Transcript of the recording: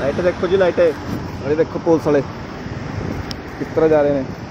Light देखो जी light अरे देखो पुलिस वाले। किस तरह जा रहे हैं।